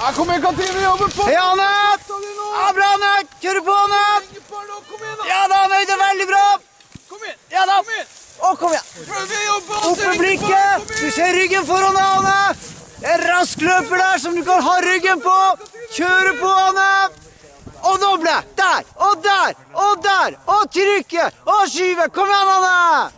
Ja, kom igjen, Katrine. Jobber på. Hei, Anne! Det. Ja, bra, Anne! Kjører på, Anne! Kom igjen, da. Ja da, Anne, det er veldig bra! Kom igjen. Ja da! Kom igjen. Å, kom igjen! Prøv å jobbe. Opp med blikket! Du ser ryggen foran deg, Anne! Det er rask løper der som du kan ha ryggen på! Kjøre på, Anne! Og doble! Der! Og der! Og der! Og trykke! Og skyve! Kom igjen, Anne!